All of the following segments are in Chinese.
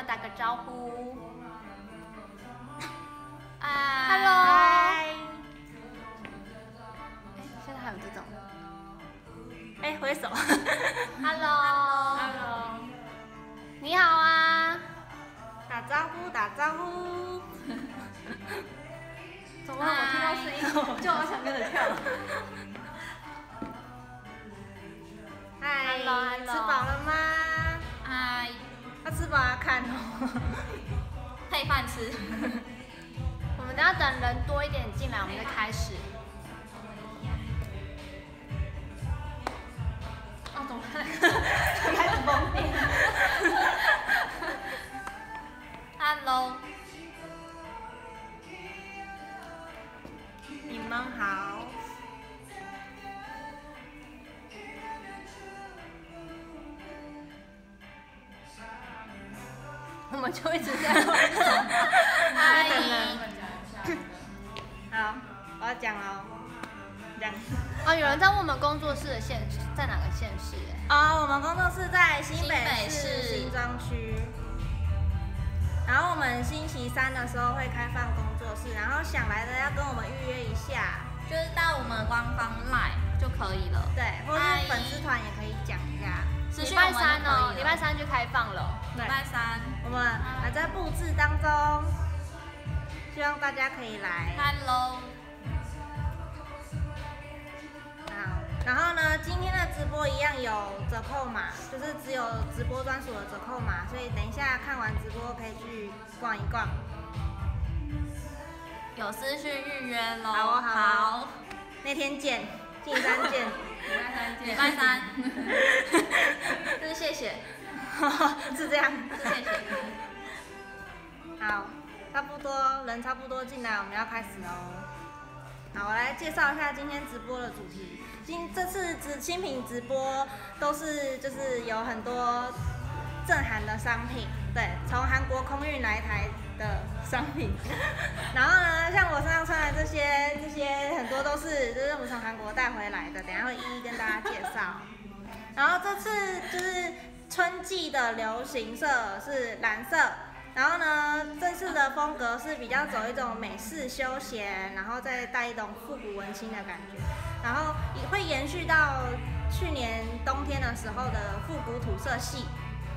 们打个招呼。啊 Hello 哎，现在还有这种。哎，挥手。Hello。Hello，你好啊。打招呼，打招呼。怎么了？我听到声音就好想跟着跳。嗨吃饱了吗？嗨，要吃饱要看哦。配饭吃。我们等下等人多一点进来，我们再开始。哦，怎么办？开始疯癫。Hello，你们好。们就一直在玩。嗨，好，我要讲了。讲。哦，有人在问我们工作室的县在哪个县市？哎，哦，我们工作室在新新北北市市新庄区。然后我们星期三的时候会开放工作室，然后想来的要跟我们预约一下，就是到我们官方 line 就可以了。对，或是粉丝团也可以讲一下。礼拜三哦，礼拜三就开放了。对礼拜三我们还在布置当中，希望大家可以来。，Hello，好，然后呢，今天的直播一样有折扣码，就是只有直播专属的折扣码，所以等一下看完直播可以去逛一逛。有私讯预约喽。好哦好那天见，进山见。礼拜三见。礼拜三，真是谢谢，是这样。是谢谢。好，差不多人差不多进来，我们要开始喽。好，我来介绍一下今天直播的主题。今这次直新品直播都是就是有很多震撼的商品，对，从韩国空运来台的商品。然后呢，像我身上穿的这些这些很多都是就是我们从韩国带回来的，等下会一一跟大家介绍。然后这次就是春季的流行色是蓝色，然后呢，这次的风格是比较走一种美式休闲，然后再带一种复古文青的感觉，然后也会延续到去年冬天的时候的复古土色系，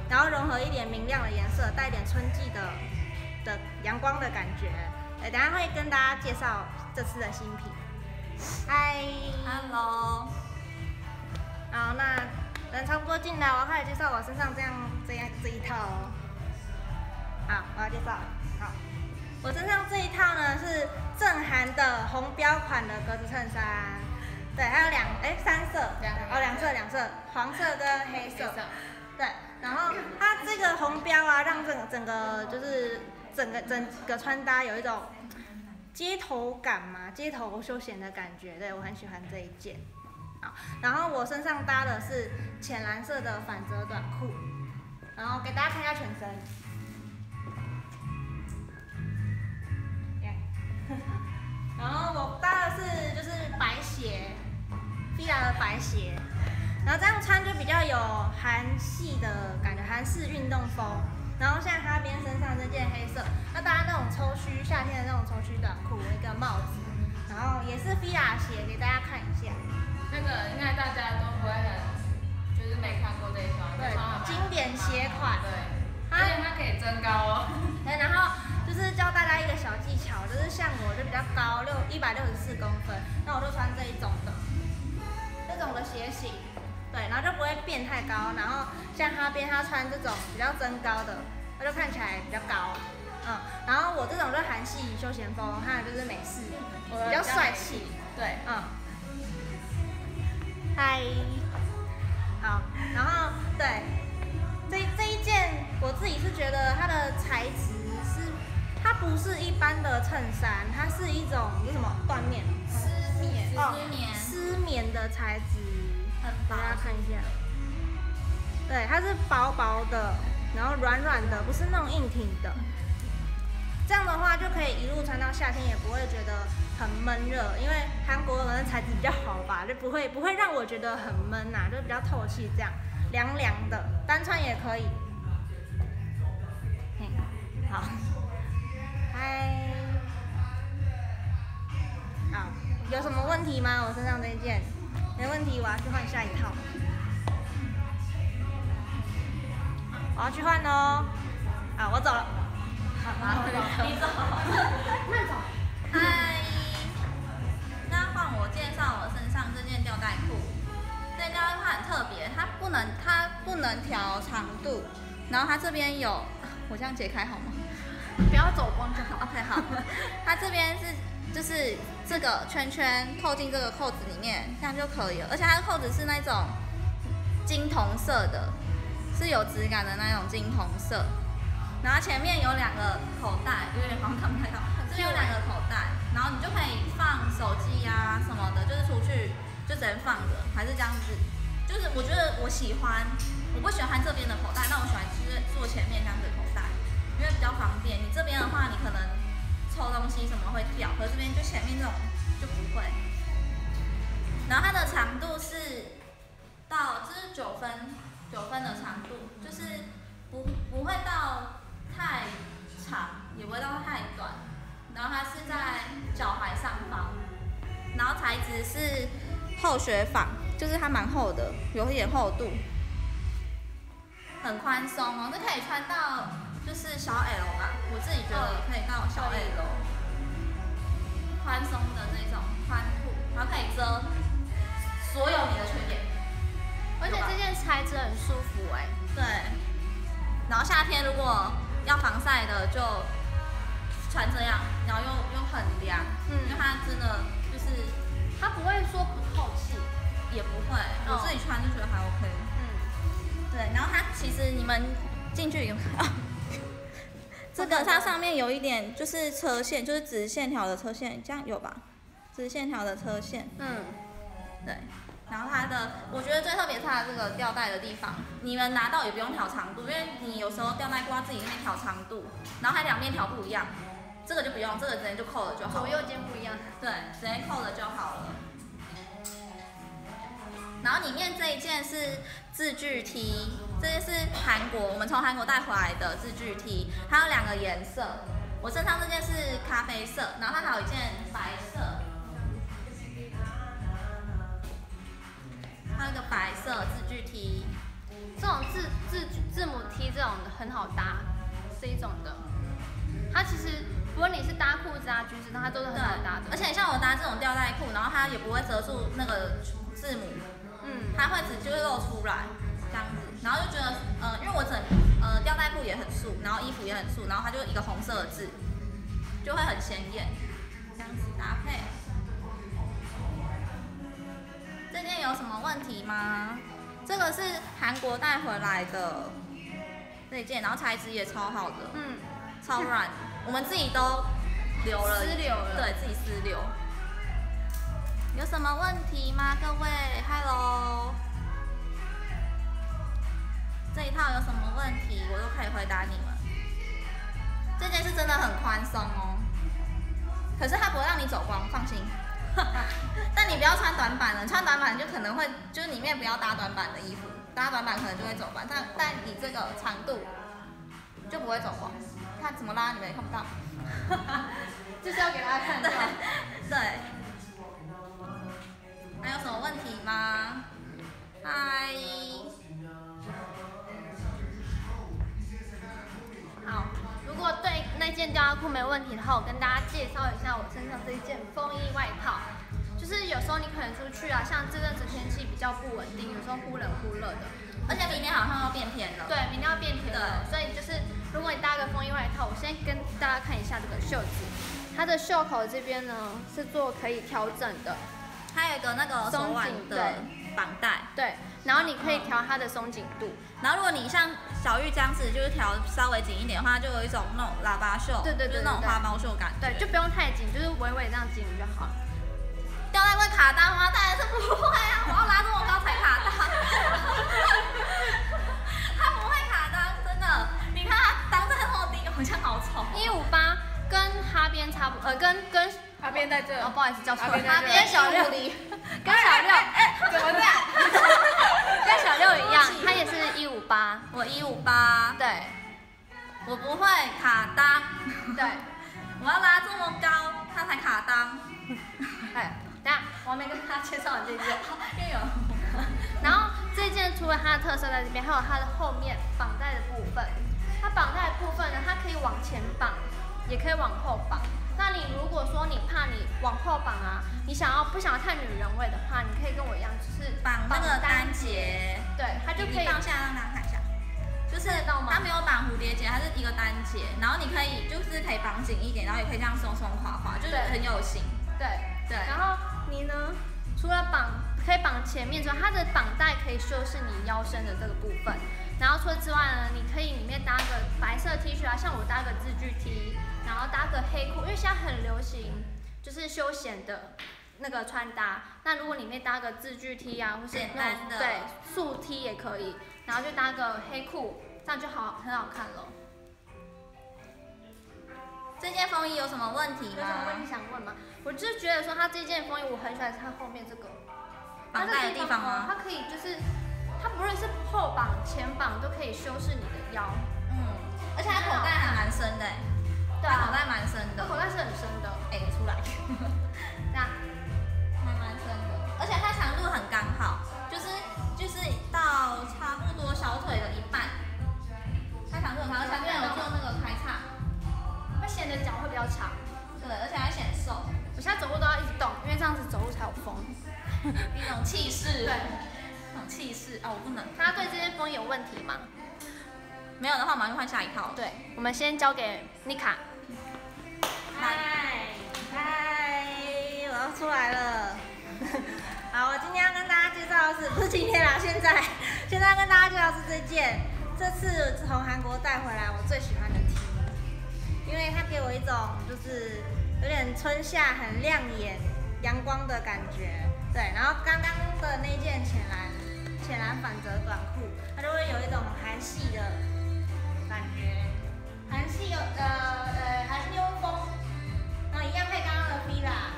然后融合一点明亮的颜色，带一点春季的的阳光的感觉。呃，等下会跟大家介绍这次的新品。嗨 Hello，好，那人差不多进来，我要开始介绍我身上这样这样这一套哦。好，我要介绍。好，我身上这一套呢是正韩的红标款的格子衬衫，对，还有两哎三色，两哦两色两色，黄色跟黑色。黑色对，然后它这个红标啊，让整整个就是整个整个穿搭有一种街头感嘛，街头休闲的感觉。对我很喜欢这一件。然后我身上搭的是浅蓝色的反折短裤，然后给大家看一下全身。然后我搭的是就是白鞋，菲亚的白鞋，然后这样穿就比较有韩系的感觉，韩式运动风。然后像哈边身上这件黑色，那搭那种抽须，夏天的那种抽须短裤，一个帽子，然后也是菲亚鞋，给大家看一下。那个应该大家都不会很，就是没看过这一双，对经典鞋款。对，它而且它可以增高哦。对，然后就是教大家一个小技巧，就是像我就比较高，六一百六十四公分，那我就穿这一种的，这种的鞋型，对，然后就不会变太高。然后像哈边他穿这种比较增高的，他就看起来比较高，嗯，然后我这种就是韩系休闲风，还有就是美式，比较帅气，对，嗯，嗨，好，然后对，这这一件我自己是觉得它的材质是，它不是一般的衬衫，它是一种是什么缎面，丝棉，哦丝棉，丝棉的材质，大家。看一下，对，它是薄薄的，然后软软的，不是那种硬挺的。这样的话就可以一路穿到夏天，也不会觉得很闷热，因为韩国人的材质比较好吧，就不会不会让我觉得很闷呐、就比较透气，这样凉凉的，单穿也可以。好，嗨，好，有什么问题吗？我身上这一件，没问题，我要去换下一套。我要去换哦。啊，我走了。好，好，你走。慢走。嗨，那换我介绍我身上这件吊带裤。这件吊带裤很特别，它不能它不能调长度，然后它这边有，我这样解开好吗？不要走光就好。OK 好，它这边是就是这个圈圈扣进这个扣子里面，这样就可以了。而且它的扣子是那种金铜色的，是有质感的那种金铜色。然后前面有两个口袋，有点好像看不太到，这边有两个口袋，然后你就可以放手机呀、什么的，就是出去就只能放着，还是这样子。就是我觉得我喜欢，我不喜欢这边的口袋，但我喜欢就是坐前面这样子的口袋，因为比较方便。你这边的话，你可能抽东西什么会掉，可是这边就前面这种就不会。然后它的长度是到这是九分九分的长度，就是不不会到太长，也不会到太短。然后它是在脚踝上方，然后材质是厚雪纺，就是它蛮厚的，有一点厚度，很宽松哦，这可以穿到就是小 L 吧，我自己觉得可以到小 L，宽松的那种宽裤，然后可以遮所有你的缺点。而且这件材质很舒服哎、对，然后夏天如果要防晒的就穿这样，然后又又很凉，嗯因为它真的就是它不会说不透气。也不会，我自己穿就觉得还 OK。嗯，对，然后它其实你们进去有看到，这个它上面有一点就是车线，就是直线条的车线，这样有吧？直线条的车线，嗯，对。然后它的，我觉得最特别是它的这个吊带的地方，你们拿到也不用调长度，因为你有时候吊带挂自己那边调长度，然后它两边调不一样，这个就不用，这个直接就扣了就好了。左右肩不一样。对，直接扣了就好了。然后里面这一件是字句 T，这件是韩国我们从韩国带回来的字句 T，它有两个颜色。我身上这件是咖啡色，然后它还有一件白色，还有一个白色字句 T。这种字字字母 T 这种的很好搭，这一种的，它其实不论你是搭裤子啊、裙子，它都是很好搭的。而且像我搭这种吊带裤，然后它也不会遮住那个字母，嗯，它会只就会露出来这样子，然后就觉得，呃，因为我整呃吊带裤也很素，然后衣服也很素，然后它就一个红色的字，就会很显眼，吗？这个是韩国带回来的这一件，然后材质也超好的，嗯，超软，我们自己都留了，私留了对自己私留。有什么问题吗，各位？Hello，这一套有什么问题，我都可以回答你们。这件是真的很宽松哦，可是它不会让你走光，放心。但你不要穿短版的，穿短版就可能会，就是里面不要搭短版的衣服，搭短版可能就会走光。但但你这个长度就不会走光。看怎么拉，你们也看不到。就是要给大家看到对。对。还有什么问题吗？嗨。好，如果对那件吊带裤没问题的话，我跟大家介绍一下我身上这一件风衣外套。就是有时候你可能出去啊，像这阵子天气比较不稳定，有时候忽冷忽热的，而且明天好像要变天了。对，明天要变天了，所以就是如果你搭个风衣外套，我先跟大家看一下这个袖子，它的袖口这边呢是做可以调整的，还有一个那个松紧的绑带，对，然后你可以调它的松紧度，然后如果你像小玉这样子，就是调稍微紧一点的话，就有一种那种喇叭袖，对对对就是那种花苞袖感觉。对，就不用太紧，就是微微这样紧就好了。吊带会卡裆吗？当然是不会啊！我要拉这么高才卡裆。它不会卡裆，真的。你看它裆在那么低，好像好丑。一五八跟哈边差不，呃，跟跟哈边在这，哦，不好意思叫错了，哈边小六，跟小六，怎么这样？跟小六一样，他也是一五八，我一五八，对，我不会卡裆，对，我要拉这么高，它才卡裆。哎，等下我还没跟大家介绍完这件，因为有。然后这件除了它的特色在这边，还有它的后面绑带的部分。它绑带的部分呢，它可以往前绑，也可以往后绑。那你如果说你怕你往后绑啊，你想要不想要太女人味的话，你可以跟我一样，就是绑那个单结，对，它就可以你放下让大家看一下，就是它没有绑蝴蝶结，它是一个单结，然后你可以就是可以绑紧一点，然后也可以这样松松垮垮，就是很有型。对对然后你呢，除了绑可以绑前面之外，它的绑带可以修饰你腰身的这个部分。然后除此之外呢，你可以里面搭个白色 T 恤啊，像我搭个字句 T，然后搭个黑裤，因为现在很流行就是休闲的那个穿搭。那如果里面搭个字句 T 啊，或是简那对素 T 也可以，然后就搭个黑裤，这样就好很好看了。这件风衣有什么问题吗有什么问题？想问吗？我就是觉得说它这件风衣我很喜欢它后面这个。绑带的地方哦它？可以就是，它不论是后绑、前绑都可以修饰你的腰。嗯，而且它口袋还蛮深的，对它口袋蛮深的这。口袋是很深的。哎，你出来，这样，还蛮深的，而且它长度很刚好，就是就是到差不多小腿的一半。它长度很长，而且这边有做那个开叉，会显得脚会比较长。对，而且还显瘦，我现在走路都要一直动，因为这样子走路才有风。一种气势。对，一种气势啊，我不能。大家对这件风衣有问题吗？没有的话，马上就换下一套。对，我们先交给妮卡。来了。好，我今天要跟大家介绍的是，不是今天啦，现在 现在要跟大家介绍是这件，这次从韩国带回来我最喜欢的 T，因为它给我一种就是有点春夏很亮眼、阳光的感觉。对，然后刚刚的那件浅蓝浅蓝反折短裤，它就会有一种韩系的感觉，韩系有呃呃韩妞风。然后一样配刚刚的 v i l a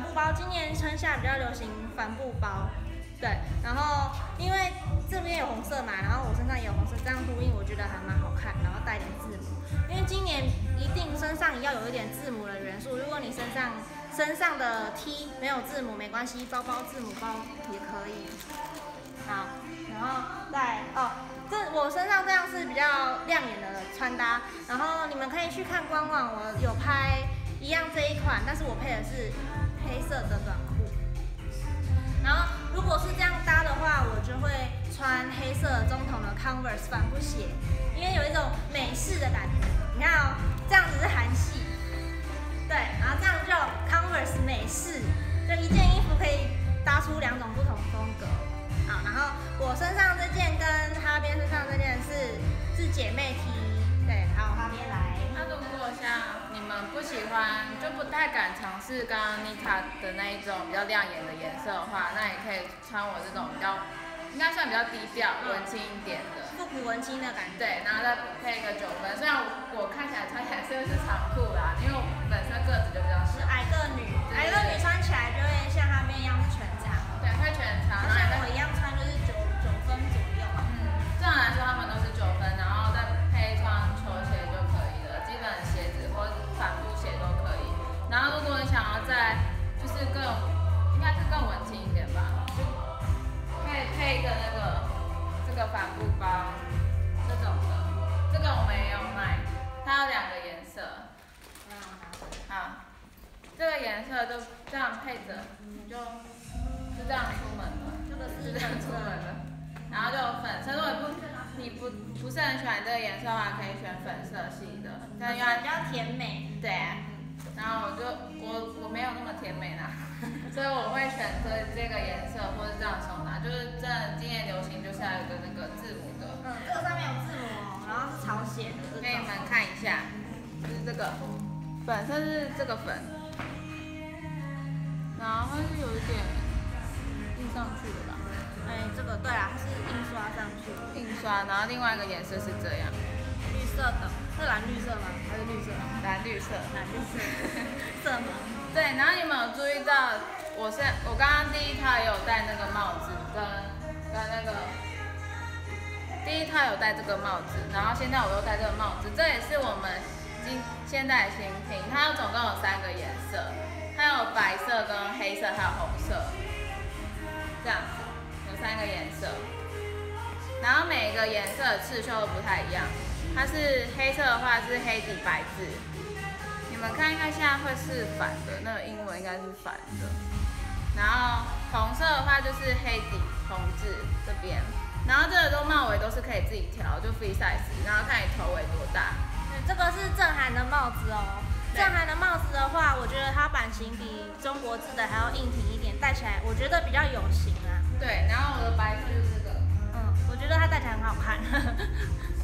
帆布包，今年春夏比较流行帆布包，对。然后因为这边有红色嘛，然后我身上也有红色，这样呼应我觉得还蛮好看，然后带点字母。因为今年一定身上要有一点字母的元素，如果你身上身上的 T 没有字母没关系，包包字母包也可以。好，然后再哦，这我身上这样是比较亮眼的穿搭，然后你们可以去看官网，我有拍一样这一款，但是我配的是黑色的短裤。然后如果是这样搭的话，我就会穿黑色中筒的 Converse 帆布鞋，因为有一种美式的感觉。你看哦，这样子是韩系，对，然后这样就 Converse 美式，就一件衣服可以搭出两种不同风格。好，然后我身不喜欢，就不太敢尝试刚刚妮卡的那一种比较亮眼的颜色的话，那也可以穿我这种比较，应该算比较低调、文青一点的。复古文青的感觉。对，然后再配一个九分，虽然我看起来穿起来是是长裤啦，因为我本身个子就比较小，矮个女，矮个女穿起来就会像她们一样是全长，对，会全长，像我一样穿就是九九分左右。嗯，正常来说他们都是更，应该是更文青一点吧，就可以配一个那个这个帆布包这种的，这个我们也有卖，它有两个颜色。好，这个颜色就这样配着，你就就这样出门了。这个是是这样出门的。然后就有粉色，如果不你不不是很喜欢这个颜色的话，可以选粉色系的。但因为比较甜美。对，然后我就我我没有那么甜美啦，所以我会选择这个颜色或者这样手拿，就是真的今年流行就是要有个那个字母的，嗯，这个上面有字母哦，然后是朝鲜的。给你们看一下，就是这个粉色是这个粉，然后它是有一点印上去的吧。哎，这个对啊，它是印刷上去的，印刷，然后另外一个颜色是这样，绿色的，是蓝绿色吗？还是绿色？蓝绿色。蓝绿色。色盲。对，然后你们有注意到，我我现我刚刚第一套也有戴那个帽子，跟跟那个第一套有戴这个帽子，然后现在我又戴这个帽子，这也是我们今现在的新品，它有总共有三个颜色，它有白色跟黑色还有红色，这样子有三个颜色，然后每个颜色的刺绣都不太一样，它是黑色的话是黑底白字，你们看应该现在会是反的，那个英文应该是反的。然后红色的话就是黑底红字这边，然后这个都帽围都是可以自己调，就 free size，然后看你头围多大。对这个是正韩的帽子哦。对正韩的帽子的话，我觉得它版型比中国制的还要硬挺一点，戴起来我觉得比较有型啊。对，然后我的白色就是这个。嗯，我觉得它戴起来很好看。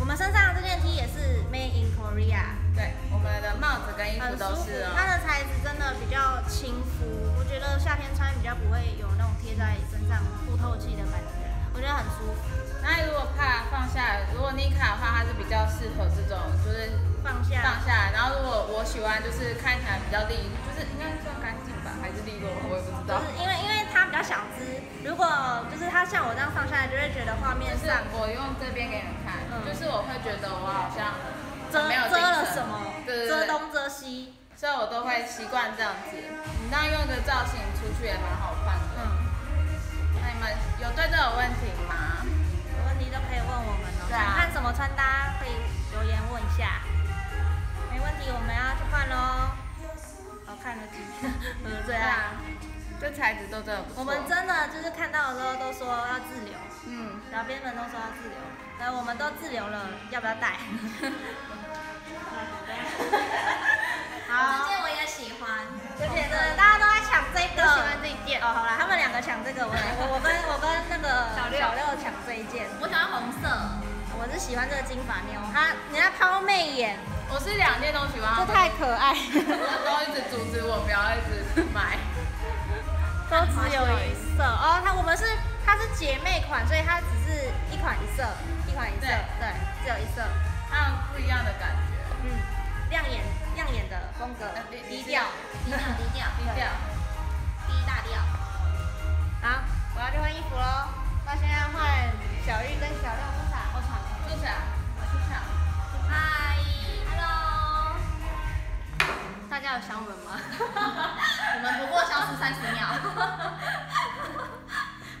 好，我们身上这件 T 也是 Made in Korea。对，我们的帽子跟衣服都是，哦它哦。的材质真的比较亲肤，我觉得夏天穿比较不会有那种贴在身上不透气的感觉，我觉得很舒服。那如果怕放下，如果妮卡的话，它是比较适合这种，就是放下，放下。然后如果我喜欢就是看起来比较利，就是应该算干净吧，还是利落，我也不知道。就是因为因为他比较小只，如果就是他像我这样放下来，就会觉得画面就是上我用这边给你们看，嗯就是我会觉得我好像遮遮了什么，对对对遮东遮西。所以我都会习惯这样子。你这样用一个造型出去也蛮好看的。嗯，那你们有对这有问题吗？有问题都可以问我们哦。对啊想看什么穿搭可以留言问一下。没问题，我们要去换喽。好看的 T，嗯，对啊。，这材质都真的不错。我们真的就是看到的时候都说要自留，嗯，小编们都说要自留，那我们都自留了，要不要带？这 好，件我也喜欢，而且呢，大家都在抢这个，我喜欢这一件。哦，好啦，他们两个抢这个，我我我跟我跟那个小六。小六抢这一件，我喜欢红色，我是喜欢这个金发妞，她人家抛媚眼，我是两件都喜欢，这太可爱，都一直阻止我不要一直买。都只有一色哦，它我们是它是姐妹款，所以它只是一款一色，一款一色，对对，只有一色。它有不一样的感觉，嗯，亮眼亮眼的风格呃，低低调。低调低调低调。低大调。好，我要去换衣服喽。那现在换小玉跟小六出去抢。嗨，Hello，大家有想我们吗？我们不过消失三十秒。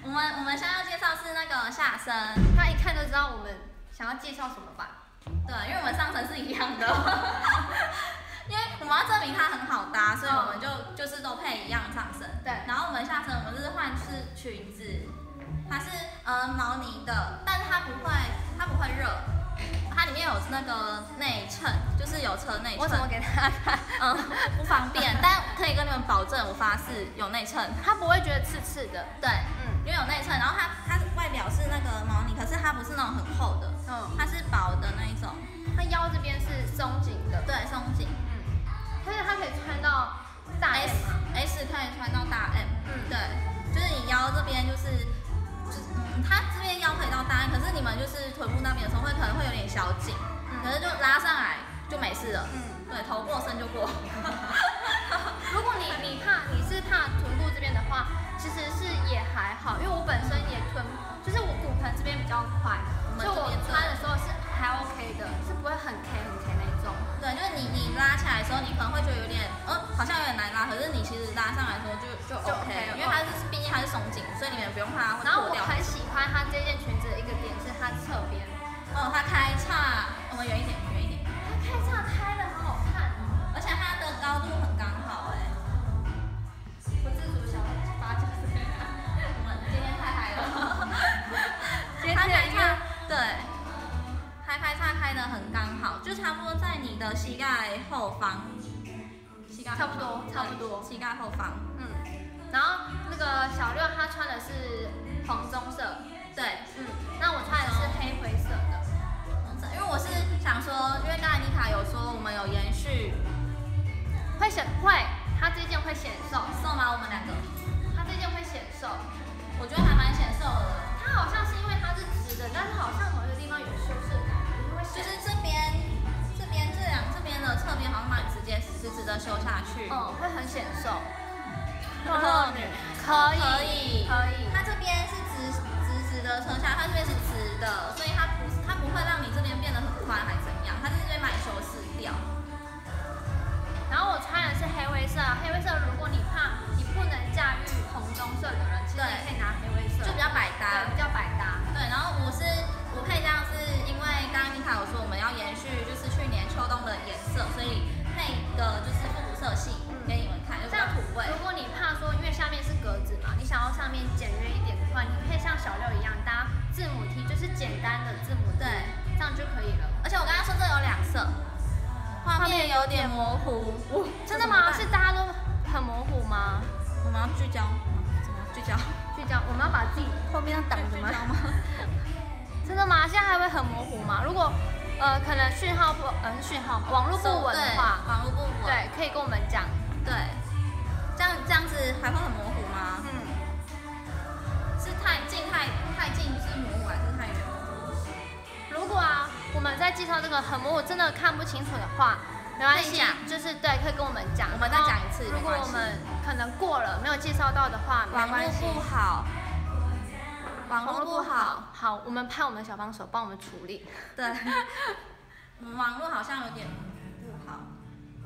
我们我们现在要介绍是那个下身，他一看就知道我们想要介绍什么吧？对，因为我们上身是一样的。因为我们要证明它很好搭，所以我们就就是都配一样上身。对然后我们下身我们就是换是裙子，它是呃毛呢的，但是它不会它不会热，它里面有那个内衬，就是有车内衬。我怎么给他看？嗯，不方便，但可以跟你们保证，我发誓有内衬。它不会觉得刺刺的。对，嗯因为有内衬，然后它它外表是那个毛呢，可是它不是那种很厚的，嗯，它是薄的那一种，它腰这边是松紧的。对，松紧。嗯，但是它可以穿到大 S S 吗？S 可以穿到大 M，嗯对，就是你腰这边，就是嗯，它这边腰可以到大可是你们就是臀部那边的时候会可能会有点小紧，嗯可是就拉上来就没事了，嗯，对，头过身就过。如果你你怕你是怕臀部这边的话，其实是也还好，因为我本身也臀，就是我骨盆这边比较宽，所以我穿的时候是还 OK 的，是不会很 K 很 K。对，就是你你拉起来的时候，你可能会觉得有点，呃，好像有点难拉，可是你其实拉上来的时候就就就 OK，OK 因为它是毕竟它是松紧，所以你们不用怕它会然后我。很喜欢它这件裙子的一个点是它侧边，哦，它开叉，我们远一点，远一点，它开叉开的好好看哦。而且它的高度很的很刚好，就差不多在你的膝盖后方，膝盖差不多差不多膝盖后方，嗯，然后那个小六他穿的是黄棕色，对，嗯，那我穿的是黑灰色的。因为我是想说，因为刚才妮卡有说我们有延续会显会，他这件会显瘦，瘦吗？我们两个，他这件会显瘦。我觉得还蛮显瘦的。他好像是因为他是直的，但是好像接直直的修下去，去。嗯，会很显瘦。肉肉女可以可以可以。它这边是直直直的车厢，它这边是直的，所以它不是它不会让你这边变得很宽还怎样，它是这边把你修饰掉。然后我穿的是黑灰色，黑灰色如果你怕你不能驾驭红棕色的人，其实对你可以拿黑灰色，就比较百搭，比较百搭。对，然后我是我配这样是因为刚刚米卡有说我们要延续就是去年秋冬的颜色，所以配一个就是复古色系给你们看，就比较土味。如果你怕说，因为下面是格子嘛，你想要上面简约一点的话，你可以像小六一样搭字母 T，就是简单的字母 T，对，这样就可以了。而且我刚刚说这有两色，画面有点模糊。真的吗？是大家都很模糊吗？我们要聚焦，怎么聚焦？聚焦，我们要把自己后面要挡着吗？真的吗？现在还会很模糊吗？如果呃可能讯号不呃讯号网络不稳的话，网络不稳。对，可以跟我们讲。对，这样这样子还会很模糊吗？嗯，是太近太太近是模糊还是太远？如果啊我们在介绍这个很模糊，真的看不清楚的话，没关系就是对，可以跟我们讲。我们再讲一次如果我们可能过了没有介绍到的话，没网络。不好，网络不好。，好，我们派我们的小帮手帮我们处理。对，我们网络好像有点不好，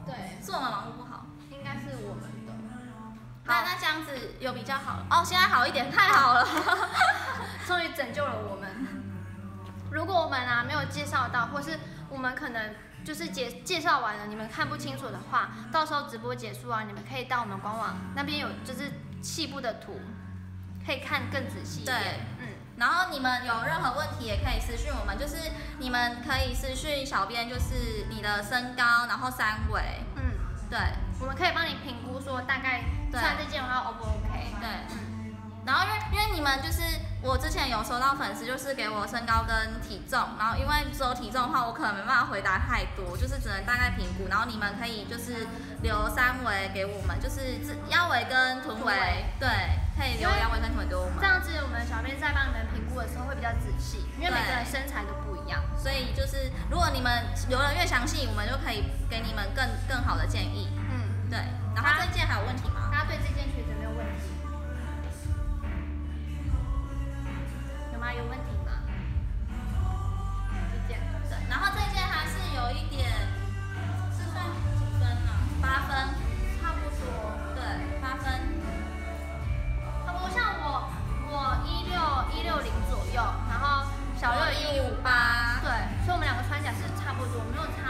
对，是我们网络不好。应该是我们的。那那这样子有比较好了哦，现在好一点，太好了。终于拯救了我们。如果我们啊没有介绍到，或是我们可能就是介介绍完了，你们看不清楚的话，到时候直播结束啊，你们可以到我们官网那边有就是细部的图，可以看更仔细一点。对。嗯，然后你们有任何问题也可以私讯我们，就是你们可以私讯小编，就是你的身高，然后三围，嗯，对。我们可以帮你评估说大概对。穿这件的话 O 不 OK？对。嗯。然后因为因为你们就是我之前有收到粉丝就是给我身高跟体重，然后因为只有体重的话，我可能没办法回答太多，就是只能大概评估。然后你们可以就是留三围给我们，就是自腰围跟臀围，对，可以留腰围跟臀围给我们这。样子我们小编在帮你们评估的时候会比较仔细，因为每个人身材都不一样。所以就是如果你们留的越详细，我们就可以给你们更更好的建议。嗯，对，然后这件还有问题吗？大家对这件吗？有问题吗？这件对，然后这件还是有一点，是算几分呢、八分，差不多，对，八分。差不多像我，我一六一六零左右，然后小六一五八，对，所以我们两个穿起来是差不多，没有差。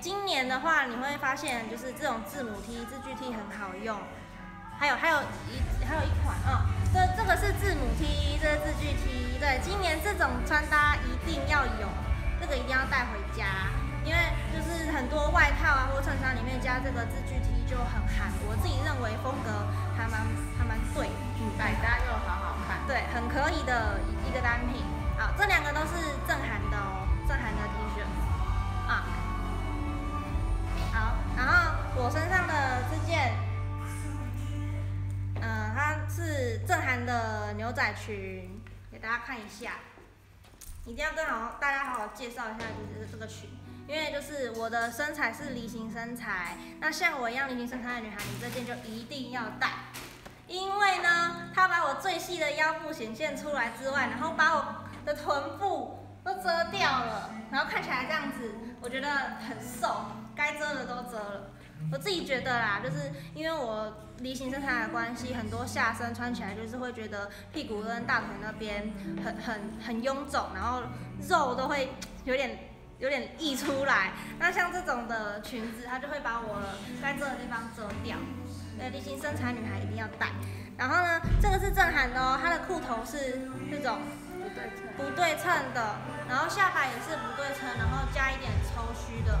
今年的话你会发现就是这种字母 T、字句 T 很好用，还有还有一还有一款啊、这这个是字母 T，这个字句 T，对，今年这种穿搭一定要有，这个一定要带回家，因为就是很多外套啊或衬衫里面加这个字句 T 就很韩，我自己认为风格还蛮还蛮对，嗯，百搭又好好看。对，很可以的一个单品。好，这两个都是正韩的我身上的这件，嗯、它是正韩的牛仔裙，给大家看一下。一定要跟好大家好好介绍一下，就是这个裙，因为就是我的身材是梨形身材，那像我一样梨形身材的女孩，你这件就一定要带。因为呢，它把我最细的腰部显现出来之外，然后把我的臀部都遮掉了，然后看起来这样子，我觉得很瘦，该遮的都遮了。我自己觉得啦，就是因为我梨形身材的关系，很多下身穿起来就是会觉得屁股跟大腿那边很很很臃肿，然后肉都会有点有点溢出来。那像这种的裙子，它就会把我该遮的地方遮掉。对，梨形身材女孩一定要带。然后呢，这个是正韩的哦，它的裤头是这种不对称。不对称的，然后下摆也是不对称，然后加一点抽虚的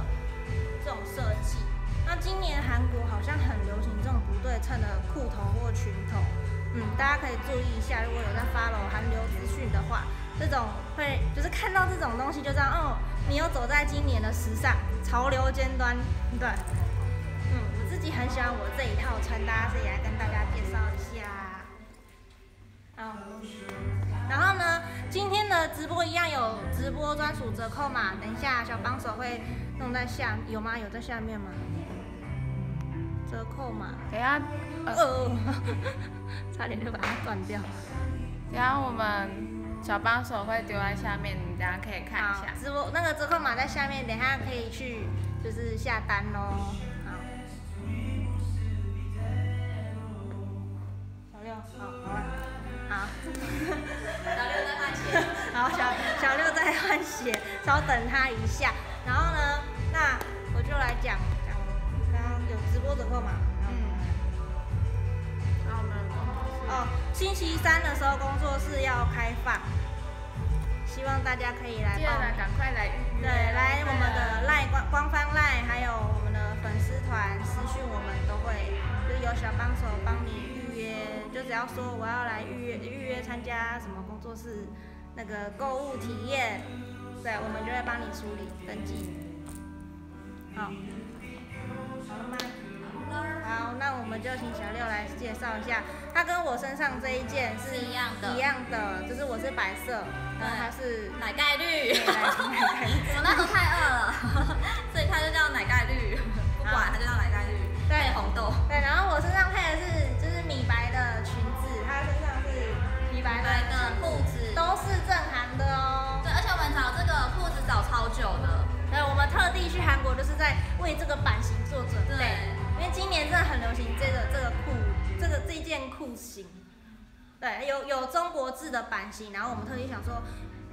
这种设计。今年韩国好像很流行这种不对称的裤头或裙头，嗯，大家可以注意一下，如果有在 follow 韩流资讯的话，这种会就是看到这种东西就知道，哦，你有走在今年的时尚潮流尖端，对。嗯，我自己很喜欢我这一套穿搭，所以来跟大家介绍一下。嗯，然后呢，今天的直播一样有直播专属折扣码，等一下小帮手会弄在下，有吗？有在下面吗？折扣码，等下，呃，呃，差点就把它断掉。等一下我们小帮手会丢在下面，你大家可以看一下，。直播那个折扣码在下面，等下可以去就是下单喽。好，小六，好，好。小六在换鞋，好，小小六在换鞋，稍等他一下。然后呢，那我就来讲有直播折扣嘛。嗯。然后我们哦，星期三的时候工作室要开放，希望大家可以来记得报名。赶快来预约。对，来我们的赖官官方赖，还有我们的粉丝团私讯，我们都会就是有小帮手帮你预约，就只要说我要来预约预约参加什么工作室那个购物体验，对，我们就会帮你处理登记。好，好了吗？好，那我们就请小六来介绍一下，他跟我身上这一件是是一样的一样的，就是我是白色，然后他是奶盖绿。我那时候太饿了，所以它就叫奶盖绿，不管它就叫奶盖绿，对配红豆。对，然后我身上配的是就是米白的裙子，他身上是米白的裤子，都是正韩的哦。对，而且我们找这个裤子找超久的，对，我们特地去韩国就是在为这个版型做准备对，因为今年真的很流行这个这个裤这个这件裤型。对，有有中国字的版型，然后我们特地想说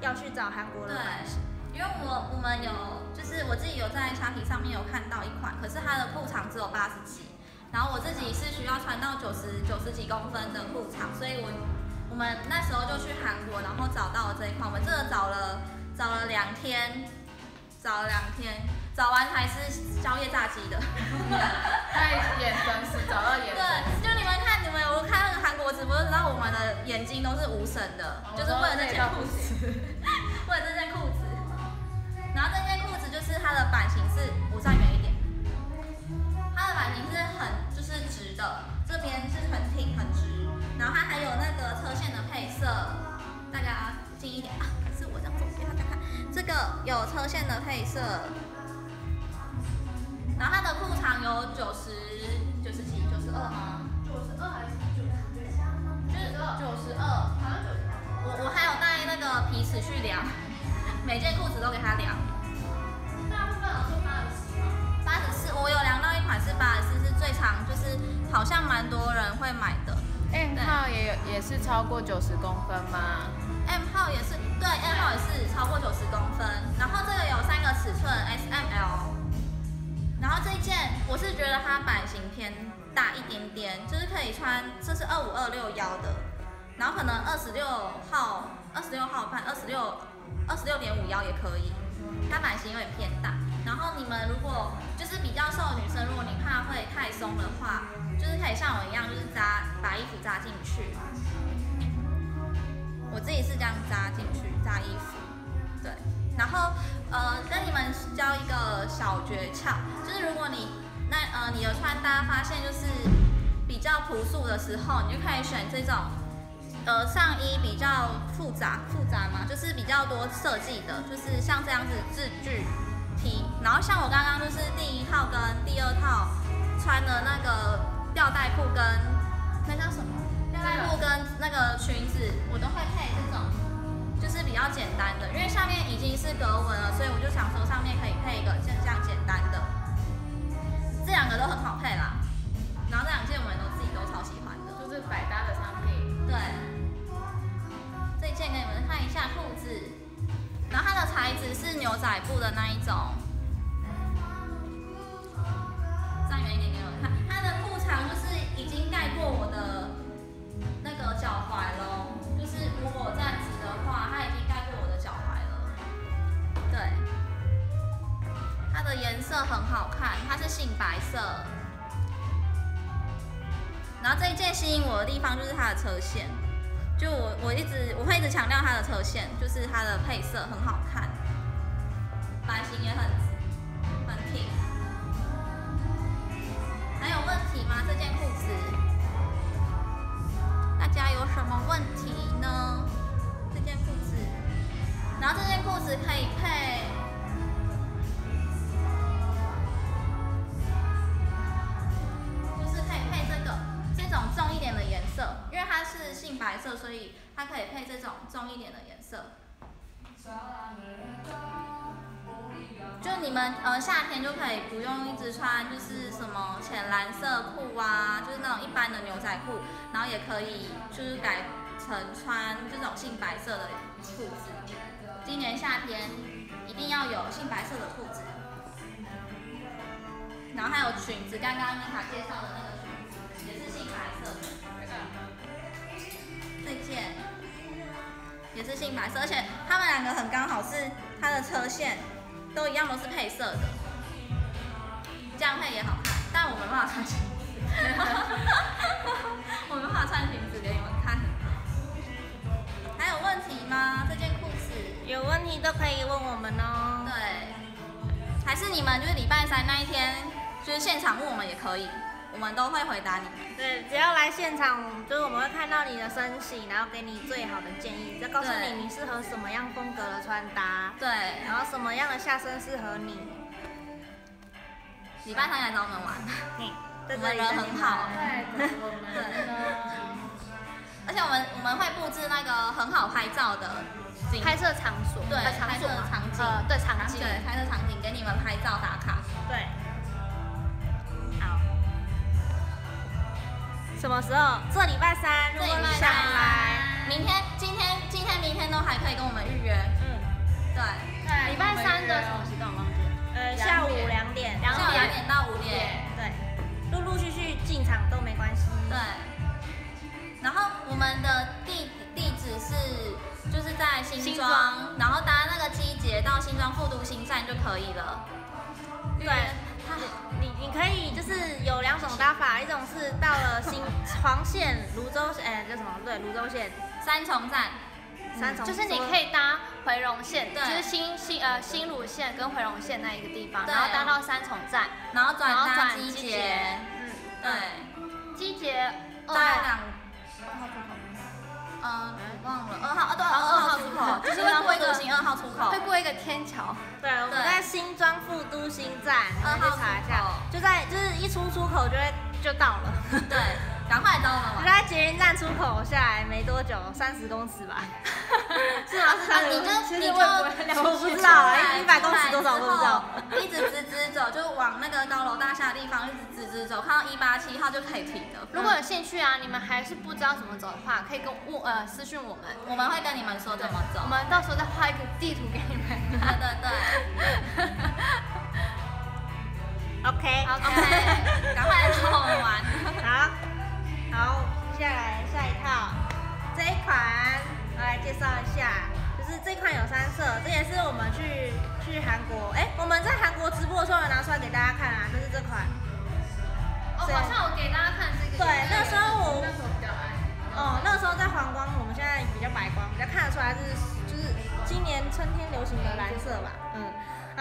要去找韩国的对版型。，因为我我们有就是我自己有在虾皮上面有看到一款，可是它的裤长只有八十几，然后我自己是需要穿到九十九十几公分的裤长，所以我我们那时候就去韩国，然后找到了这一款，我们这个找了找了两天，找了两天，找完才是宵夜炸鸡的。太眼神死，找到眼对。，就你们看，你们我看那个韩国直播，就知道我们的眼睛都是无神的，就是为了这件裤子，为了这件裤子。然后这件裤子就是它的版型是，我站远一点，它的版型是很就是直的，这边是很挺很直，然后它还有那个车线的配色，大家近一点啊，是我这样走给大家看，这个有车线的配色，然后它的裤长有九十九十几九十二吗？九十二还是九十就是九十二，好像九十二。我我还有带那个皮尺去量，每件裤子都给他量。大部分有说八十四吗？八十四，我有量到一款是八十四，是最长，就是好像蛮多人会买的。M 号也有也是超过九十公分吗？M 号也是，对，M 号也是超过九十公分。然后这个有三个尺寸，S、M、L 然后这一件。我是觉得它版型偏大一点点，就是可以穿，这是二五二六腰的，然后可能二十六号、二十六号半、二十六、二十六点五腰也可以。它版型有点偏大，然后你们如果就是比较瘦的女生，如果你怕会太松的话，就是可以像我一样，就是扎把衣服扎进去。我自己是这样扎进去扎衣服，对。然后呃，跟你们教一个小诀窍，就是如果你那呃你的穿搭发现就是比较朴素的时候，你就可以选这种呃上衣比较复杂复杂嘛，就是比较多设计的，就是像这样子字句 T。然后像我刚刚就是第一套跟第二套穿的那个吊带裤跟那叫什么？吊带裤跟那个裙子，我都会配这种。就是比较简单的，因为下面已经是格纹了，所以我就想说上面可以配一个像这样简单的，这两个都很好配啦。然后这两件我们都自己都超喜欢的，就是百搭的商品。对，这一件给你们看一下裤子，然后它的材质是牛仔布的那一种，站远一点给你们看，踝喽，就是如果站直的话，它已经盖过我的脚踝了。对，它的颜色很好看，它是杏白色。然后这一件吸引我的地方就是它的车线，就我我一直我会一直强调它的车线，就是它的配色很好看，版型也很配这种重一点的颜色。就你们呃夏天就可以不用一直穿就是什么浅蓝色裤啊，就是那种一般的牛仔裤，然后也可以就是改成穿这种杏白色的裤子。今年夏天一定要有杏白色的裤子。然后还有裙子，刚刚妮卡介绍的那个裙子也是杏白色的，这件也是新白色，而且他们两个很刚好是它的车线都一样，都是配色的，这样配也好看。但我没办法穿裙子，我没办法穿裙子给你们看。还有问题吗？这件裤子？有问题都可以问我们哦。对，还是你们就是礼拜三那一天，就是现场问我们也可以，我们都会回答你们。对，只要来现场，就是我们会看到你的身形，然后给你最好的建议，再告诉你你适合什么样风格的穿搭，对，然后什么样的下身适合你。礼拜三来找我们玩，嘿，在我们人很好。们对，我们？而且我们我们会布置那个很好拍照的景，拍摄场所，对拍摄场景。呃，对场景，对拍摄场景给你们拍照打卡。对，什么时候？这礼拜三，如这果你想礼拜三来，明天、今天、今天、明天都还可以跟我们预约。嗯，对，礼拜三的什么时段我忘记了？呃，下午两点，两下午两点到五点。对，陆陆续续进场都没关系。对，然后我们的地地址是就是在新新庄庄，然后搭那个机捷到新庄复都新站就可以了。对，你你可以就是有两种搭法，一种是到了新黄线、泸州线，哎，叫什么？对，泸州线三重站，三重，就是你可以搭回龙线，对就是新新呃新鲁线跟回龙线那一个地方，对然后搭到三重站，然后转然后搭机捷捷，嗯，对，机捷二在号两二号出口。嗯，忘了。二号，哦对，二二号号出口，就是会过一个新二号出口。会。过一个天桥，对，我们在新庄副都新站，二号去查一下在就是一出出口就会就到了。对，赶快到了嘛。就在捷运站出口下来没多久，三十公尺吧？是吗？是啊，三十你就你就我不知道啊，一百公尺多少我都不知道。一直直直走，就往那个高楼大厦的地方一直直直走，看到一八七号就可以停了。如果有兴趣啊，你们还是不知道怎么走的话，可以跟我呃私讯我们，我们会跟你们说怎么走我。们到时候再画一个地图给你们。对对对。OK OK，赶快让我们玩。好，好，接下来下一套这一款，我来介绍一下，就是这款有三色，这也是我们去去韩国，哎、我们在韩国直播的时候有拿出来给大家看啊，就是这款。哦，好像我给大家看这个。对，那时候我那时候比较爱。哦，那个时候在黄光，我们现在比较白光，比较看得出来是就是今年春天流行的蓝色吧，嗯。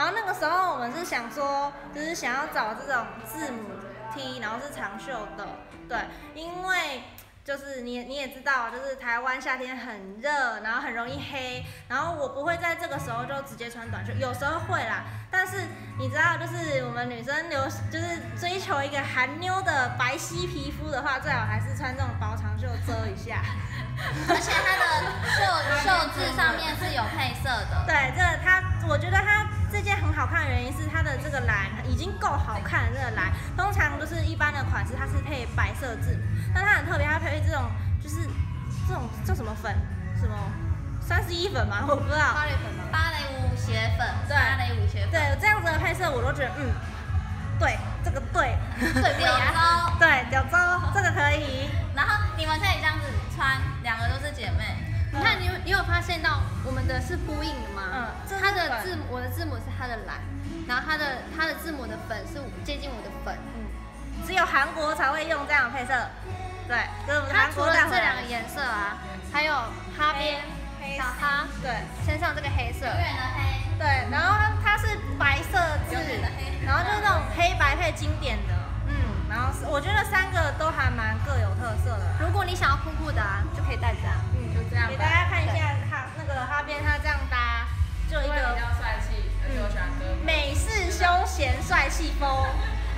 然后那个时候我们是想说，就是想要找这种字母 T，然后是长袖的，对，因为就是你你也知道，就是台湾夏天很热，然后很容易黑，然后我不会在这个时候就直接穿短袖，有时候会啦，但是你知道，就是我们女生留就是追求一个韩妞的白皙皮肤的话，最好还是穿这种薄长袖遮一下。而且它的袖袖子上面是有配色的，对，这个它，我觉得它这件很好看的原因是它的这个蓝已经够好看了。这个蓝通常都是一般的款式，它是配白色字母，但它很特别，它配这种就是这种叫什么粉，什么三十一粉吗？我不知道。芭蕾粉吗？芭蕾舞鞋粉，对芭蕾舞鞋粉，对，这样子的配色我都觉得，嗯，对，这个对，对柳州。对，柳州这个可以。然后你们可以这样子穿，两个都是姐妹。你看，你有你有发现到我们的是呼应的吗？嗯它的字母，我的字母是它的蓝，然后它的它的字母的粉是接近我的粉。嗯，只有韩国才会用这样的配色。对，它韩国除了这。两个颜色啊，还有哈边小哈对。身上这个黑色永，远的黑，对，然后它是白色字然后就是那种黑白配经典的，嗯，然后是我觉得三个都还蛮各有特色的。如果你想要酷酷的啊，就可以带这样。嗯，就这样吧给大家看一下哈那个哈边它这样搭，就一个比较帅气，而且我喜欢哥。美式休闲帅气风。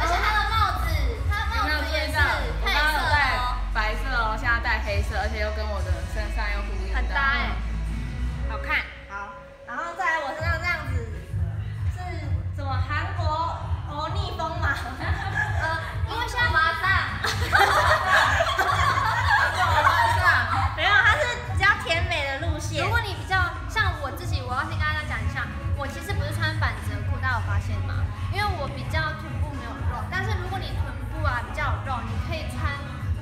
而且它的帽子，它的帽子也是配色刚刚有戴哦。白色哦，现在戴黑色，而且又跟我的身上又呼应到。很搭哎、好看，好，然后再来我身上这样子是什么韩国欧逆风嘛？呃，因为现在马上，没有，它是比较甜美的路线如。果你比较像我自己，我要先跟大家讲一下，我其实不是穿反折裤，大家有发现吗？因为我比较臀部没有肉，但是如果你臀部啊比较有肉，你可以穿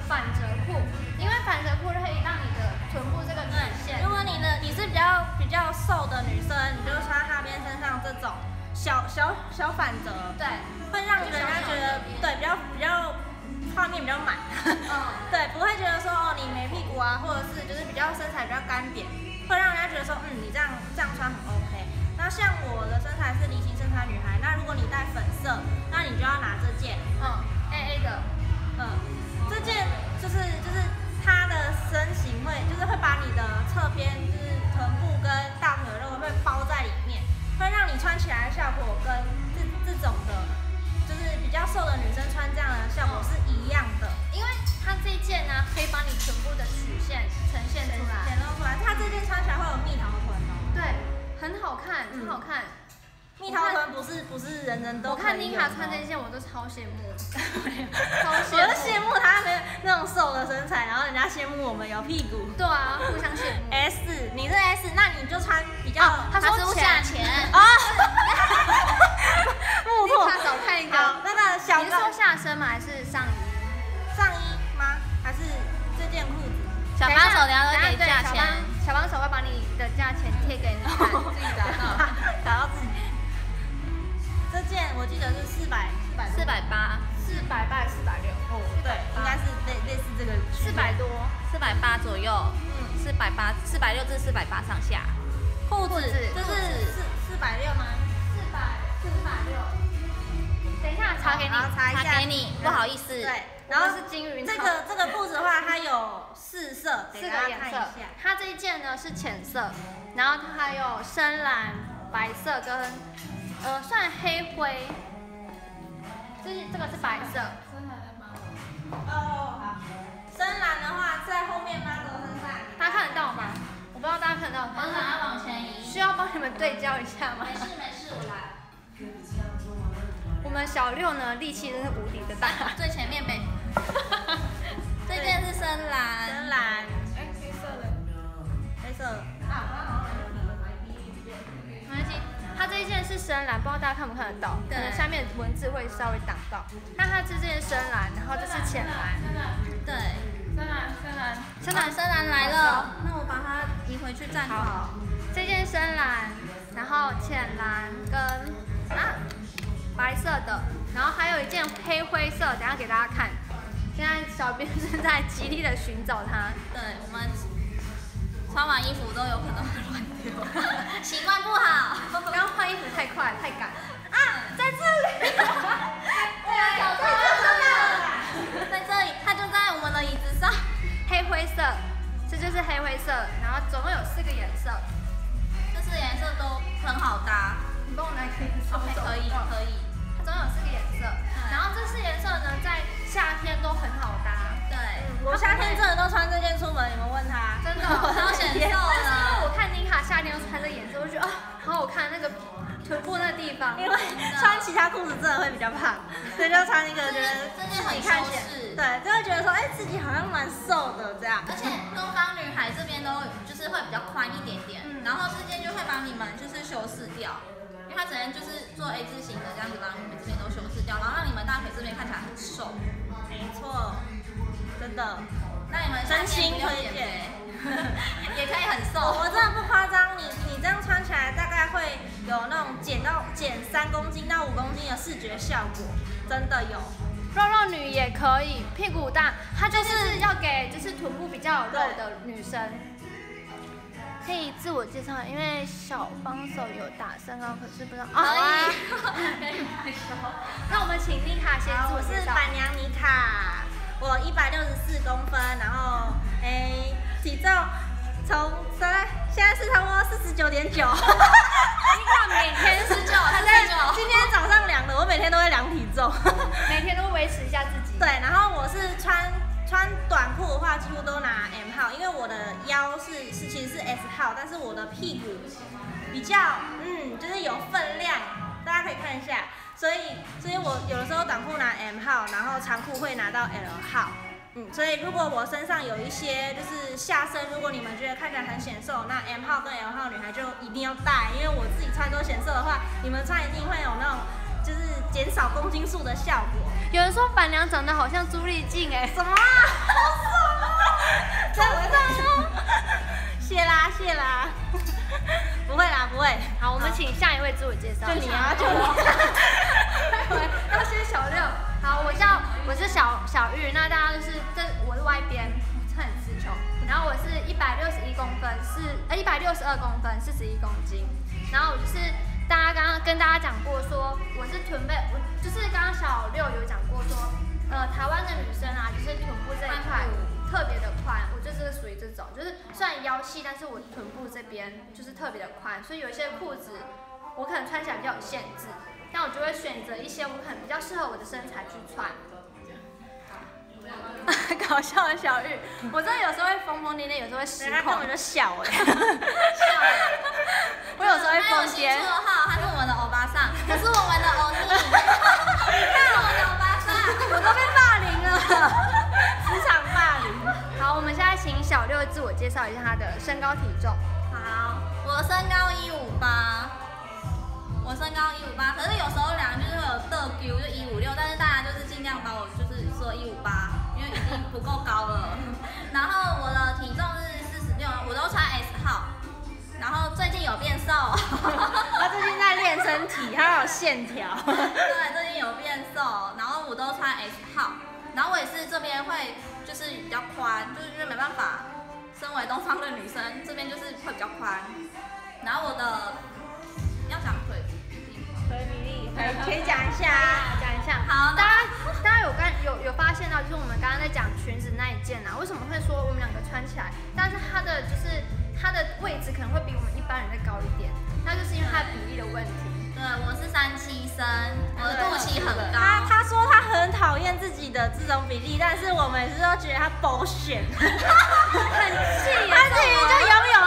反折裤，因为反折裤可以让你的臀部这个曲线如果你的你是比较比较瘦的女生，你就穿哈边身上这种小小小反折，对，会让人家觉得对比较比较画面比较满，嗯，对，不会觉得说哦你没屁股啊，或者是就是比较身材比较干瘪，会让人家觉得说嗯你这样这样穿很 OK。那像我的身材是梨形身材女孩，那如果你戴粉色，那你就要拿这件，嗯，A A 的，嗯，这件就是就是它的身形会就是会把你的侧边穿起来的效果跟这这种的，就是比较瘦的女生穿这样的效果是一样的，因为它这件呢、可以把你臀部的曲线呈现出来，显露出来。它这件穿起来会有蜜桃臀哦，对，很好看，嗯很好看。蜜桃臀不是不是人人都我看妮卡穿这件，我都超羡慕，超羡慕我超就羡慕她的那种瘦的身材，然后人家羡慕我们有屁股。对啊，互相羡慕。S，你是 S，那你就穿比较，哦他说它是钱价钱，啊，木妮拓卡少看一个。好，那个小你是说下身吗？还是上衣？上衣吗？还是这件裤子？小帮手等下都给对价钱。小帮小帮手会把你的价钱贴给你看。自己找到。找到自己。这件我记得是四百四百四百八，四百八、四百六，哦，对，应该是类类似这个四百多。四百八左右，嗯，四百八，四百六至四百八上下。裤子裤子这是四四百六吗？四百四百六。等一下查给你。好查一下给你，不好意思。对，然后是金鱼这个这个裤子的话，它有四色，给四个颜色。它这一件呢是浅色，然后它还有深蓝、白色跟呃算黑灰。这这个是白色，哦，好。深蓝的话，在后面那个身上，大家看得到吗？我不知道大家看得到吗？我想要往前移。需要帮你们对焦一下吗？没事没事，我来。我们小六呢力气真是无敌的大。最前面呗。这件是深蓝，深蓝，哎，黑色的。黑色。没关系，它这一件是深蓝，不知道大家看不看得到？可能下面文字会稍微挡到。那它这件深蓝，然后这是浅蓝。对，深蓝深蓝，深蓝深蓝来了，那我把它移回去站好好。这件深蓝，然后浅蓝跟啊白色的，然后还有一件黑灰色，等下给大家看。现在小编正在极力的寻找它。对，我们穿完衣服都有可能会乱丢，习惯不好。刚刚换衣服太快太赶了。啊，在这里。对，找到了，在这里，它就在我们的椅子上。黑灰色，这就是黑灰色，然后总共有四个颜色。这四个颜色都很好搭。你帮我拿可以收 OK，可以嗯可以。它总共有四个颜色，然后这四颜色呢，在夏天都很好搭，对，我夏天真的都穿这件出门，你们问他。真的。超显瘦但是因为。我看妮卡夏天都穿这个颜色，我就觉得啊，好好看，那个臀部那地方。因为穿其他裤子真的会比较胖，所以就穿一个觉得这件很自己看起来修饰对，就会觉得说，哎、自己好像蛮瘦的这样。而且东方女孩这边都就是会比较宽一点点，嗯然后这件就会帮你们就是修饰掉，因为它只能就是做 A 字形的这样子把你们这边都修饰掉，然后让你们大腿这边看起来很瘦。没错，真的。那你们夏天不用减肥，也可以很瘦。我真的不夸张，你你这样穿起来大概会有那种减到减三公斤到五公斤的视觉效果，真的有。肉肉女也可以，屁股大，她就是要给就是臀部比较有肉的女生。可以自我介绍，因为小帮手有打身高，可是不知道可啊。以，可以。那我们请妮卡先好，我自我介绍。是板娘妮卡，我一百六十四公分，然后诶、体重从大概现在是差不多四十九点九。你看每天四九，他四在九。今天早上量的，我每天都会量体重。每天都维持一下自己。对，然后我是穿穿短裤的话，几乎都拿 M 号，因为我的腰是是其实是 S 号，但是我的屁股比较嗯，就是有分量，大家可以看一下。所以所以我有的时候短裤拿 M 号，然后长裤会拿到 L 号。嗯，所以如果我身上有一些就是下身，如果你们觉得看起来很显瘦，那 M 号跟 L 号女孩就一定要带，因为我自己穿都显瘦的话，你们穿一定会有那种就是减少公斤数的效果。有人说板娘长得好像朱丽静哎，什么啊？好爽啊！真的哦！谢 啦谢啦，不会啦不会。好，我们请下一位自我介绍。就你啊就你。那大家就是这我是外边，差点词穷。然后我是一百六十一公分，是呃一百六十二公分，四十一公斤。然后我就是大家刚刚跟大家讲过说，我是臀背，我就是刚刚小六有讲过说，呃台湾的女生啊，就是臀部这一块特别的宽，我就是属于这种，就是虽然腰细，但是我臀部这边就是特别的宽，所以有一些裤子我可能穿起来比较有限制。但我就会选择一些我可能比较适合我的身材去穿。搞笑的小玉，我真的有时候会疯疯癫癫，有时候会失控他根本。就笑哎、我有时候会疯他有新癫。绰号，他是我们的欧巴桑，他是我们的欧尼，你看我们的欧巴桑，我都被霸凌了。职场霸凌。好，我们现在请小六自我介绍一下他的身高体重。好，我身高一五八，我身高一五八，可是有时候量就是会有特 Q 就一五六，但是大家就是尽量把我就是说一五八，因为已经不够高了。然后我的体重是四十六，我都穿 S 号，然后最近有变瘦，他最近在练身体，他有线条。对，最近有变瘦，然后我都穿 S 号，然后我也是这边会就是比较宽，就是因为没办法，身为东方的女生，这边就是会比较宽，然后我的要讲腿腿可以可以讲一下啊。讲一下。好大家大家有刚有有发现到，就是我们刚刚在讲裙子那一件啊，为什么会说我们两个穿起来，但是它的就是它的位置可能会比我们一般人再高一点，那就是因为它的比例的问题。对，我是三七身，我的肚脐很高。他他说他很讨厌自己的这种比例，但是我每次都觉得他 bullshit，很气耶！他自己就拥有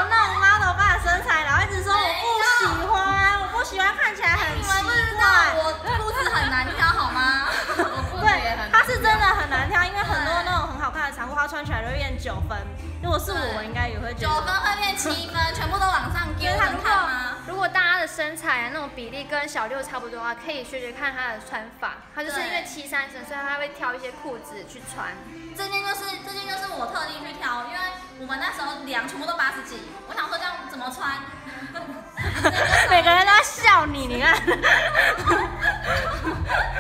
喜欢看起来很奇怪。我裤子很难挑好吗？对很，他是真的很难挑，因为很多那种很好看的长裤，它穿起来就会变九分。如果是我，我应该也会觉九。分会变七分，全部都往上丢，能因为它如果看吗？如果大家的身身材啊那种比例跟小六差不多的话，可以学学看他的穿法。他就是因为七三身，所以他会挑一些裤子去穿。这件就是这件就是我特地去挑，因为我们那时候量全部都八十几，我想说这样怎么穿？每个人都要笑你，你看。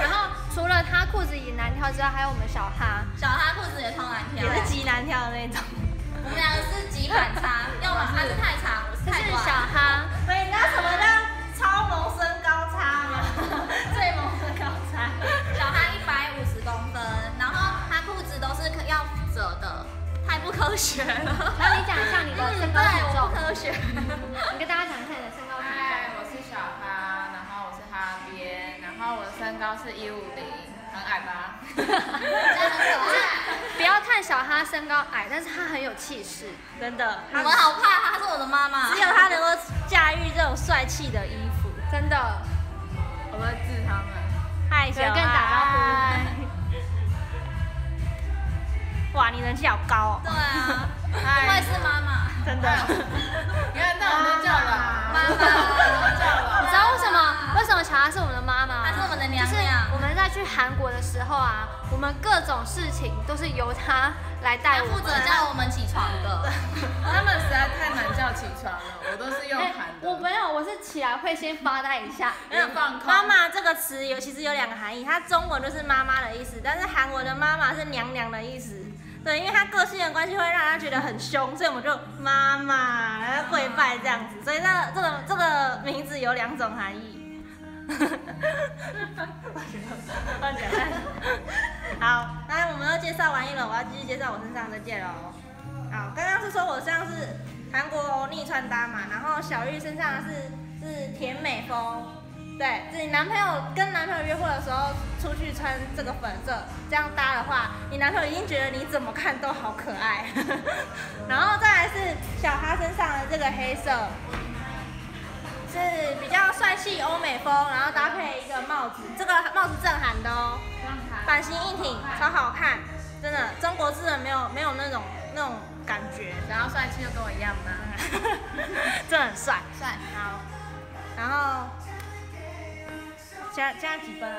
然后除了他裤子也难挑之外，还有我们小哈，小哈裤子也超难挑也，是极难挑的那种。我们两个是极反差，要么他是太长，我是太这是小。哈。所以你知道什么叫超萌身高差吗？最萌身高差。小哈一百五十公分，然后他裤子都是可要折的，太不科学了。然后你讲一下你的身高体对，我不，科学。你跟大家讲一下你的身后我的身高是一五零，很矮吧？这样很可爱。不要看小哈身高矮，但是他很有气势。真的，我们好怕，他是我的妈妈。只有他能够驾驭这种帅气的衣服。真的，我会治他们。嗨，小对跟你打招呼 哇，你人气好高哦，对啊，不嗨会是妈妈。真的。你看，那我们就叫了，妈妈我叫了。你知道为什么？为什么小哈是我们的妈在去韩国的时候啊，我们各种事情都是由他来带我们。负责叫我们起床的。他们实在太难叫起床了，我都是用哎喊的。我没有，我是起来会先发呆一下。没有放空妈妈这个词有其实有两个含义，它中文就是妈妈的意思，但是韩文的妈妈是娘娘的意思。对，因为他个性的关系会让他觉得很凶，所以我们就妈妈，然后跪拜这样子，所以这这个这个名字有两种含义。乱讲乱讲。好，那我们又介绍完一轮，我要继续介绍我身上这件喽。好，刚刚是说我身上是韩国欧尼穿搭嘛，然后小玉身上是是甜美风。对，是你男朋友跟男朋友约会的时候出去穿这个粉色，这样搭的话，你男朋友一定觉得你怎么看都好可爱。然后再来是小哈身上的这个黑色，是比较帅气欧美风，然后搭配一个帽子，这个帽子正韩的哦，版型硬挺，超好看，真的，中国制的没有没有那种那种感觉，然后帅气就跟我一样吗？真的很帅。帅。好，然后加加几分啊？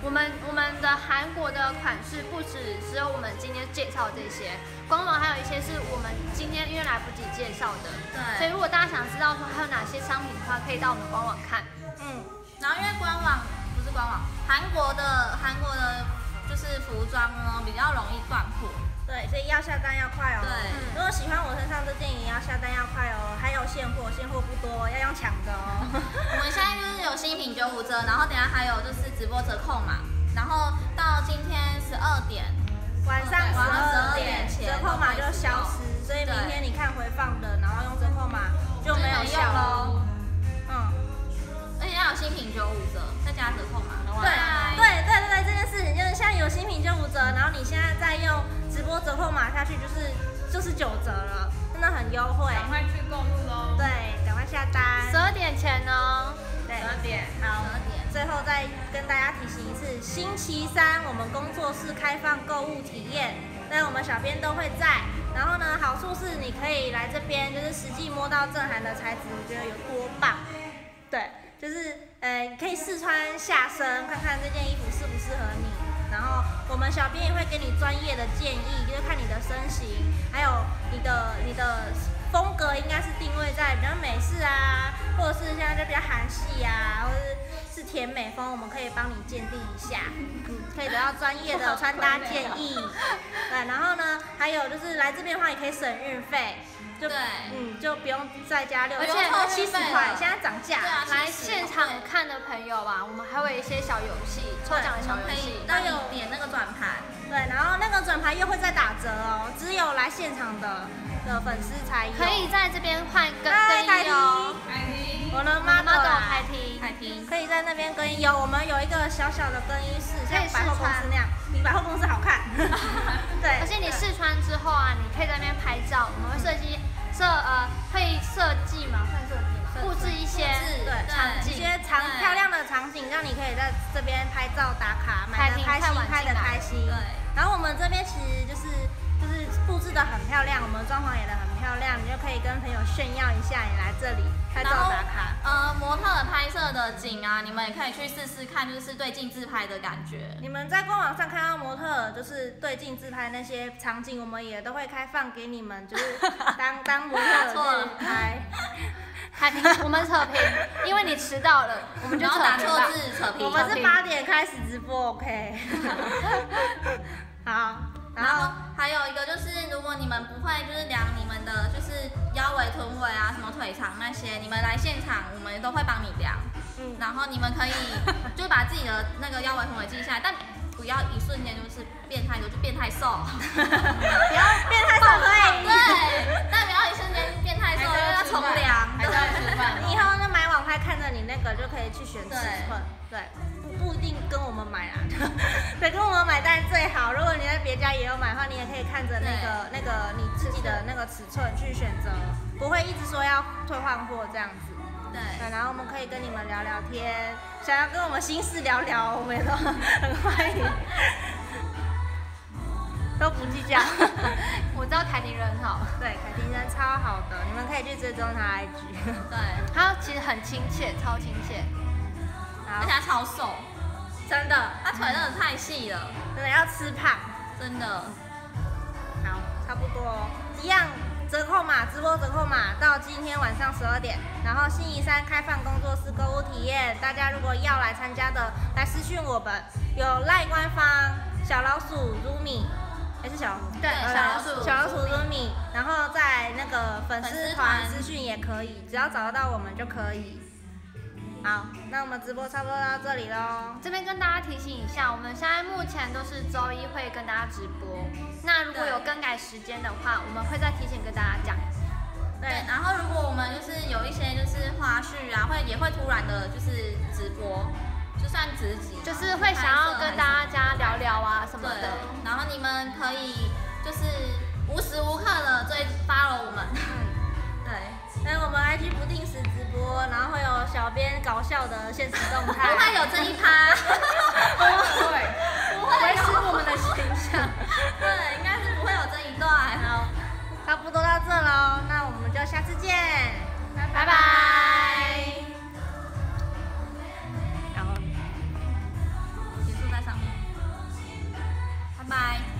我们我们的韩国的款式不止只有我们今天介绍这些，官网还有一些是我们今天因为来不及介绍的。对所以如果大家想知道说还有哪些商品的话，可以到我们官网看。嗯，然后因为官网不是官网，韩国的韩国的就是服装呢比较容易断货。对，所以要下单要快哦。对如果喜欢我身上这件也要下单要快哦，还有现货，现货不多，要用抢的哦。我们现在就是有新品九五折，然后等下还有就是直播折扣嘛，然后到今天十二点，晚上十二点点前折扣码就消失，所以明天你看回放的，然后用折扣码就没有效喽。新品九五折，再加折扣码。对对对对对，这件事情就是现在有新品就五折，然后你现在再用直播折扣码下去就是就是九折了，真的很优惠。赶快去购物喽！对，赶快下单。十二点前哦，对十，二点。好十二点。最后再跟大家提醒一次，星期三我们工作室开放购物体验，那我们小编都会在。然后呢，好处是你可以来这边，就是实际摸到正涵的材质，我觉得有多棒。对，就是呃，可以试穿下身，看看这件衣服适不适合你。然后我们小编也会给你专业的建议，就是看你的身形，还有你的你的风格应该是定位在比较美式啊，或者是现在就比较韩系啊，或者是是甜美风，我们可以帮你鉴定一下，嗯，可以得到专业的穿搭建议。对，然后呢，还有就是来这边的话也可以省运费，就对嗯就不用再加六，而且七十块，现在涨价。对啊来现场看的朋友啊，我们还会有一些小游戏，抽奖的小游戏。让你点那个转盘，对，然后那个转盘又会再打折哦，只有来现场的的粉丝才有。可以在这边换更衣哦，爱听。我的妈妈来开听。海听。可以在那边更衣，有我们有一个小小的更衣室，像百货公司那样，比百货公司好看。对，而且你试穿之后啊，你可以在那边拍照，我们会设计设呃会设计嘛，算设计嘛，布置一些对场景，一些场漂亮的场景，让你可以在这边拍照打卡，买的开心拍的开心。对。然后我们这边其实就是就是布置的很漂亮，我们装潢也的很漂亮，你就可以跟朋友炫耀一下，你来这里拍照然后打卡。呃，特的景啊，你们也可以去试试看，就是对镜自拍的感觉。你们在官网上看到模特就是对镜自拍那些场景，我们也都会开放给你们，就是 当当模特错了去拍。还，我们扯平，因为你迟到了，我们就。打错字扯平。我们是八点开始直播，OK。好，然然后后还有一个就是，如果你们不会就是量你们的就是腰围、臀围啊，什么腿长那些，你们来现场我们都会帮你量。嗯，然后你们可以就把自己的那个腰围、臀围记下来，但不要一瞬间就是变太多，就变太瘦。不要变态瘦可以。对，但不要一瞬间变太瘦，因为要重量。还是要吃饭。你以后就买网拍看着你那个就可以去选尺寸，对，不不一定跟我们买啊，对，跟我们买当然最好。如果你在别家也有买的话，你也可以看着那个那个你自己的那个尺寸去选择，不会一直说要退换货这样子。对，对，然后我们可以跟你们聊聊天，想要跟我们心事聊聊，我们也都 很欢迎，都不计较。我知道凯婷人很好，对，凯婷人超好的，你们可以去追踪他 IG。对，他其实很亲切，超亲切。好而且，他超瘦，真的，他腿真的太细了，真的要吃胖。真的。好，差不多哦，一样折扣码，直播折扣码到今天晚上十二点，然后星期三开放工作室购物体验，大家如果要来参加的，来私讯我们，有赖官方小老鼠 Rumi，还是小？对呃小老鼠小老鼠 Rumi，然后在那个粉粉丝丝团团私讯也可以，只要找得到我们就可以。好，那我们直播差不多到这里喽。这边跟大家提醒一下，我们现在目前都是周一会跟大家直播。那如果有更改时间的话，我们会再提前跟大家讲。对，然后如果我们就是有一些就是花絮啊，会也会突然的就是直播，就算直击，就是会想要跟大家聊聊啊什么的。，然后你们可以就是无时无刻的追 follow 我们，对，我们 IG 不定时直播，然后会有小编搞笑的现实动态，不会有这一趴，不会，不会失我们的形象，对，应该是不会有这一段好。差不多到这喽，那我们就下次见，拜拜。然后结束在上面，拜拜。